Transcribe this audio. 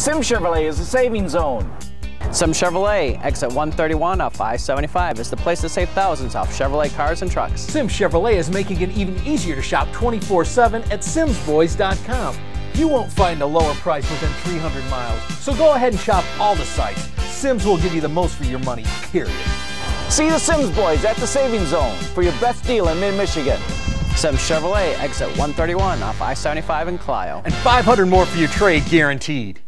Simms Chevrolet is a saving zone. Simms Chevrolet, exit 131 off I-75 is the place to save thousands off Chevrolet cars and trucks. Simms Chevrolet is making it even easier to shop 24-7 at simmsboys.com. You won't find a lower price within 300 miles, so go ahead and shop all the sites. Simms will give you the most for your money, period. See the Simms boys at the Savings Zone for your best deal in mid-Michigan. Simms Chevrolet, exit 131 off I-75 in Clio. And 500 more for your trade guaranteed.